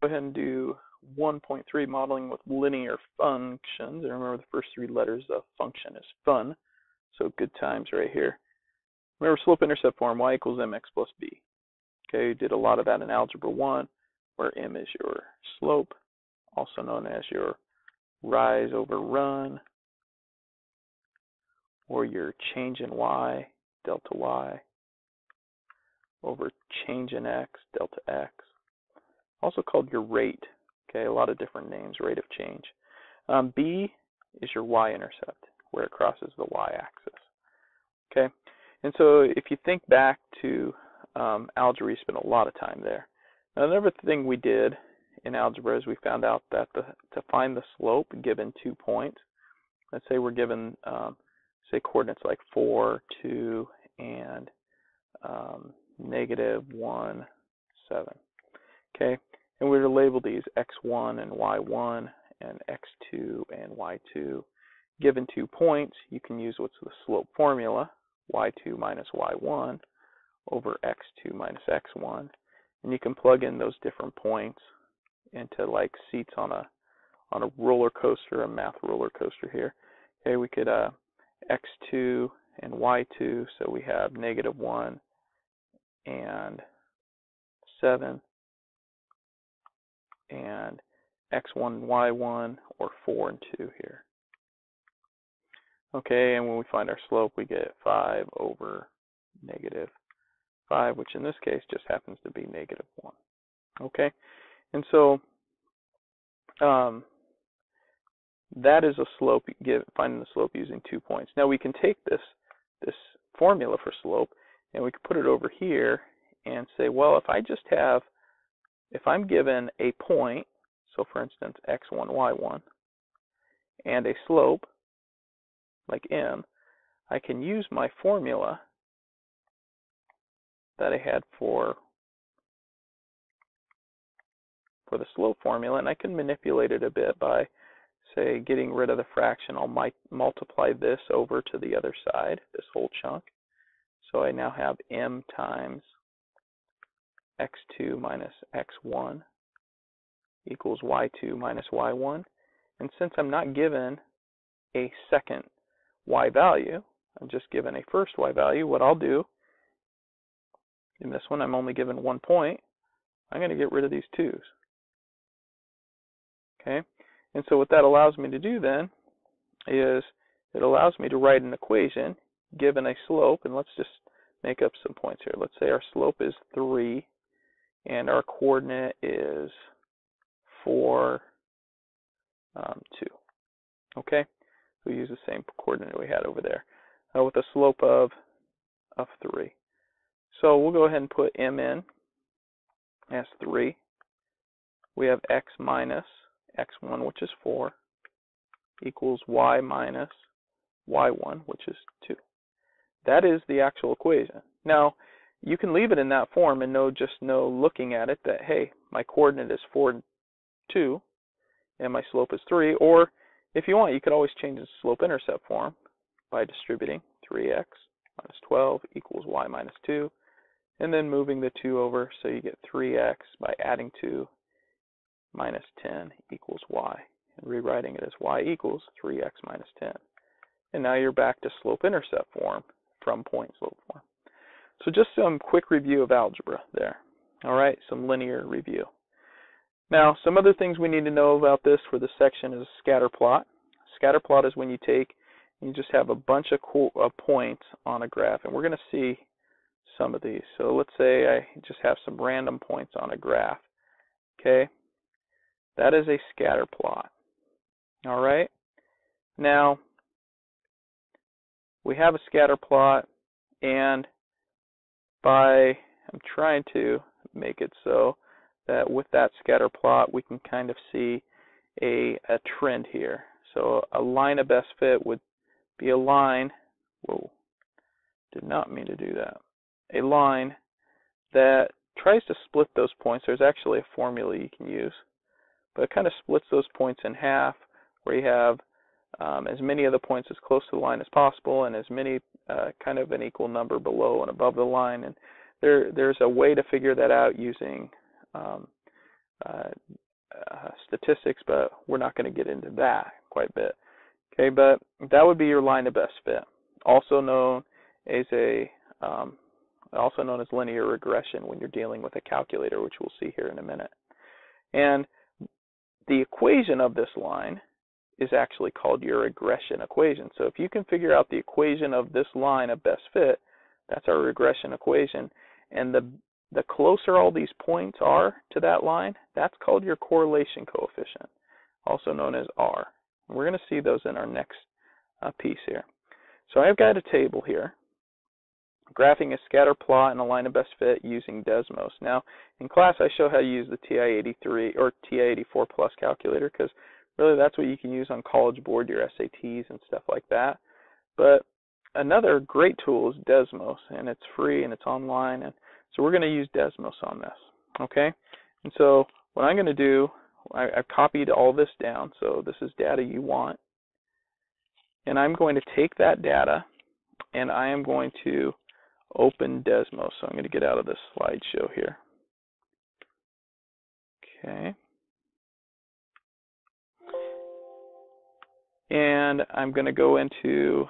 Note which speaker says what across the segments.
Speaker 1: go ahead and do 1.3 modeling with linear functions. And remember the first three letters of function is fun. So good times right here. Remember slope intercept form, y equals mx plus b. Okay, you did a lot of that in algebra 1, where m is your slope, also known as your rise over run, or your change in y, delta y, over change in x, delta x. Also called your rate. Okay, a lot of different names, rate of change. Um, B is your y-intercept, where it crosses the y-axis. Okay, and so if you think back to um, algebra, you spent a lot of time there. Now, another thing we did in algebra is we found out that the, to find the slope given two points, let's say we're given, um, say, coordinates like 4, 2, and um, negative 1, 7. Okay, and we're to label these x1 and y1 and x2 and y2. Given two points, you can use what's the slope formula, y2 minus y1 over x2 minus x1. And you can plug in those different points into like seats on a on a roller coaster, a math roller coaster here. Okay, we could uh, x2 and y2, so we have negative 1 and 7 and x1 y1 or 4 and 2 here. Okay, and when we find our slope, we get 5 over negative 5, which in this case just happens to be negative 1. Okay, and so um, that is a slope, give, finding the slope using two points. Now we can take this, this formula for slope and we can put it over here and say, well, if I just have if I'm given a point, so for instance x1, y1, and a slope, like m, I can use my formula that I had for for the slope formula, and I can manipulate it a bit by, say, getting rid of the fraction. I'll multiply this over to the other side, this whole chunk. So I now have m times x2 minus x1 equals y2 minus y1. And since I'm not given a second y value, I'm just given a first y value, what I'll do, in this one I'm only given one point, I'm going to get rid of these 2's. Okay, and so what that allows me to do then is it allows me to write an equation given a slope, and let's just make up some points here. Let's say our slope is 3 and our coordinate is 4, um, 2. Okay, we use the same coordinate we had over there uh, with a slope of of 3. So we'll go ahead and put m in as 3. We have x minus x1, which is 4, equals y minus y1, which is 2. That is the actual equation. Now, you can leave it in that form and know just know looking at it that hey my coordinate is 4 2 and my slope is 3 or if you want you could always change the slope intercept form by distributing 3x minus 12 equals y minus 2 and then moving the 2 over so you get 3x by adding 2 minus 10 equals y and rewriting it as y equals 3x minus 10 and now you're back to slope intercept form from point slope form so just some quick review of algebra there. All right, some linear review. Now, some other things we need to know about this for this section is scatter plot. Scatter plot is when you take you just have a bunch of uh, points on a graph, and we're going to see some of these. So let's say I just have some random points on a graph. Okay, that is a scatter plot. All right. Now we have a scatter plot, and by I'm trying to make it so that with that scatter plot we can kind of see a, a trend here. So a line of best fit would be a line, whoa, did not mean to do that, a line that tries to split those points. There's actually a formula you can use, but it kind of splits those points in half where you have um, as many of the points as close to the line as possible and as many uh, kind of an equal number below and above the line. And there, there's a way to figure that out using um, uh, uh, statistics, but we're not going to get into that quite a bit. Okay, but that would be your line of best fit, also known as a um, also known as linear regression when you're dealing with a calculator, which we'll see here in a minute. And the equation of this line is actually called your regression equation. So if you can figure out the equation of this line of best fit, that's our regression equation. And the the closer all these points are to that line, that's called your correlation coefficient, also known as R. We're going to see those in our next uh, piece here. So I've got a table here, graphing a scatter plot and a line of best fit using Desmos. Now, in class, I show how to use the TI-83 or TI-84 Plus calculator because really that's what you can use on College Board, your SATs and stuff like that. But another great tool is Desmos, and it's free and it's online. And so we're going to use Desmos on this, okay? And so what I'm going to do, I, I've copied all this down, so this is data you want. And I'm going to take that data and I am going to open Desmos. So I'm going to get out of this slideshow here. Okay. And I'm going to go into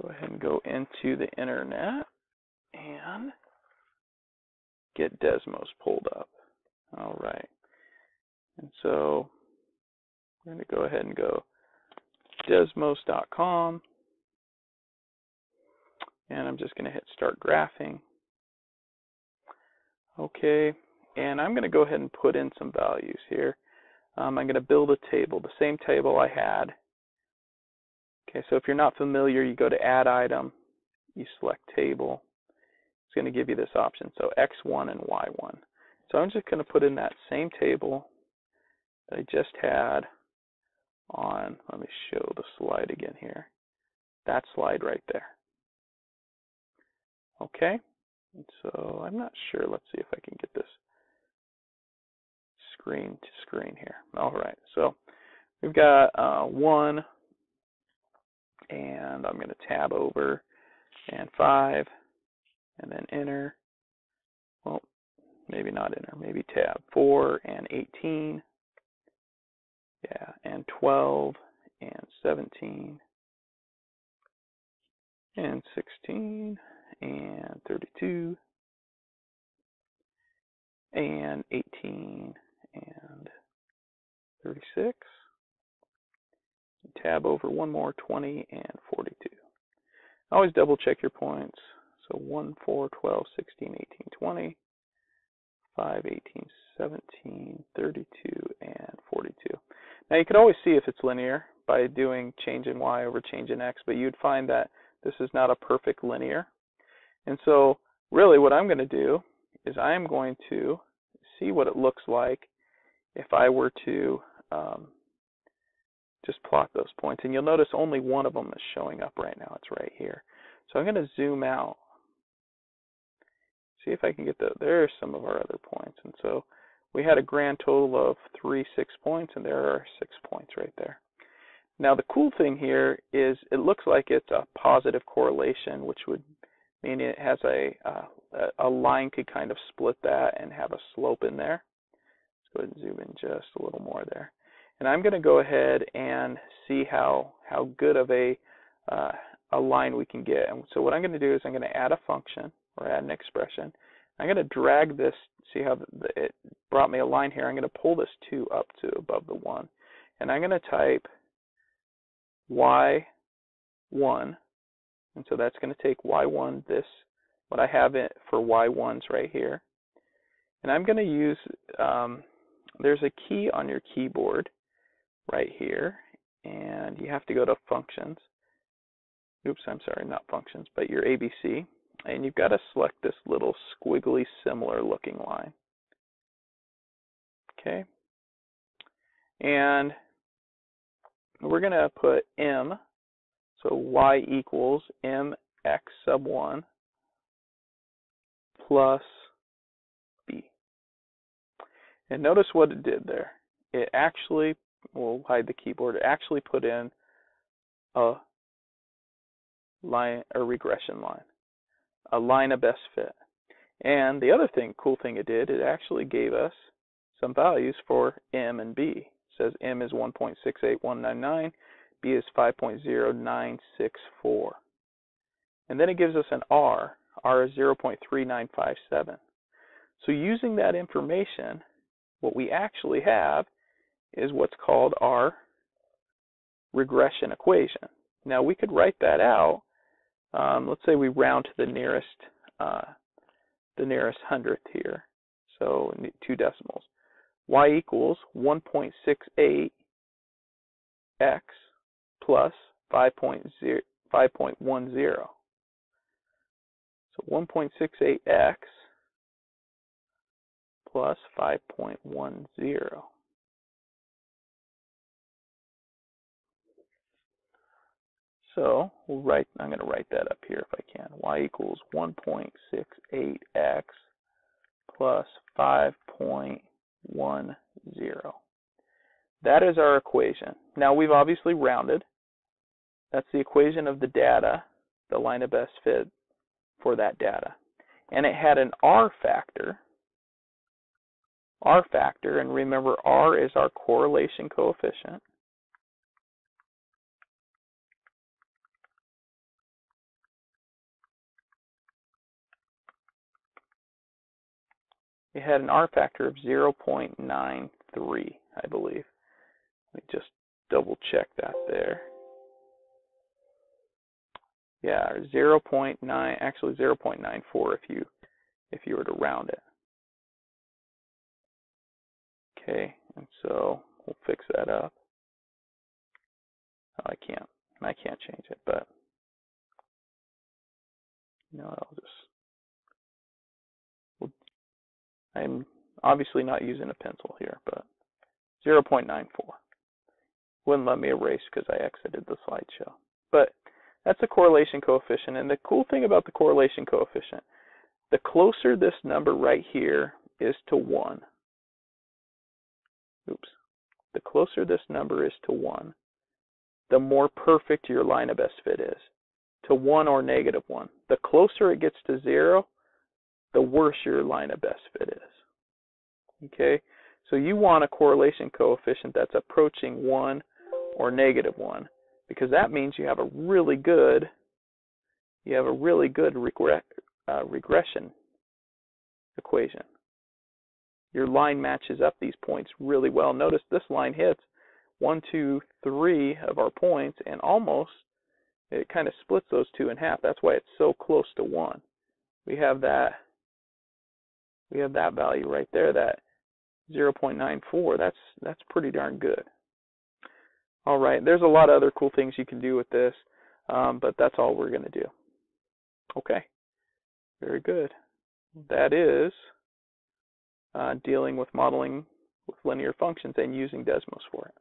Speaker 1: go ahead and go into the internet and get Desmos pulled up. All right. And so I'm going to go ahead and go desmos.com. And I'm just going to hit start graphing. Okay, and I'm going to go ahead and put in some values here. Um, I'm going to build a table, the same table I had Okay, so if you're not familiar, you go to Add Item, you select Table. It's going to give you this option, so X1 and Y1. So I'm just going to put in that same table that I just had on, let me show the slide again here, that slide right there. Okay, and so I'm not sure, let's see if I can get this screen to screen here. All right, so we've got uh, one, and I'm going to tab over and 5 and then enter. Well, maybe not enter, maybe tab 4 and 18. Yeah, and 12 and 17 and 16 and 32 and 18 and 36 tab over one more, 20 and 42. Always double check your points. So 1, 4, 12, 16, 18, 20, 5, 18, 17, 32, and 42. Now you could always see if it's linear by doing change in y over change in x, but you'd find that this is not a perfect linear. And so really what I'm going to do is I am going to see what it looks like if I were to um, just plot those points. And you'll notice only one of them is showing up right now. It's right here. So I'm going to zoom out. See if I can get the, there's some of our other points. And so we had a grand total of three six points, and there are six points right there. Now the cool thing here is it looks like it's a positive correlation, which would mean it has a, uh, a line could kind of split that and have a slope in there. Go ahead and zoom in just a little more there. And I'm going to go ahead and see how, how good of a, uh, a line we can get. And so what I'm going to do is I'm going to add a function or add an expression. I'm going to drag this, see how the, it brought me a line here. I'm going to pull this 2 up to above the 1. And I'm going to type y1. And so that's going to take y1, this, what I have it for y1s right here. And I'm going to use, um, there's a key on your keyboard right here and you have to go to functions. Oops, I'm sorry, not functions, but your ABC. And you've got to select this little squiggly similar looking line. Okay. And we're going to put M, so Y equals MX sub 1 plus. And notice what it did there. It actually we'll hide the keyboard, it actually put in a line a regression line. a line of best fit. And the other thing, cool thing it did, it actually gave us some values for M and B. It says M is 1.68199, B is 5.0964. And then it gives us an R. R is 0.3957. So using that information, what we actually have is what's called our regression equation. Now we could write that out. Um, let's say we round to the nearest uh, the nearest hundredth here, so two decimals. y equals 1.68 x plus 5.10. 5.10. So 1.68x plus 5.10. So we'll write, I'm going to write that up here if I can. y equals 1.68x plus 5.10. That is our equation. Now we've obviously rounded. That's the equation of the data, the line of best fit for that data. And it had an R factor. R factor, and remember R is our correlation coefficient. it had an R factor of 0.93, I believe. Let me just double check that there. Yeah, 0.9, actually 0.94 if you if you were to round it. Okay, and so we'll fix that up. Oh, I can't, I can't change it, but you know, I'll just I'm obviously not using a pencil here, but 0.94. Wouldn't let me erase because I exited the slideshow. But that's the correlation coefficient. And the cool thing about the correlation coefficient, the closer this number right here is to 1, oops, the closer this number is to 1, the more perfect your line of best fit is, to 1 or negative 1. The closer it gets to 0, the worse your line of best fit is. Okay, so you want a correlation coefficient that's approaching 1 or negative 1 because that means you have a really good you have a really good regre uh, regression equation. Your line matches up these points really well. Notice this line hits one, two, three of our points, and almost it kind of splits those two in half. That's why it's so close to one. We have that we have that value right there, that 0.94. That's that's pretty darn good. All right, there's a lot of other cool things you can do with this, um, but that's all we're going to do. Okay, very good. That is uh, dealing with modeling with linear functions and using Desmos for it.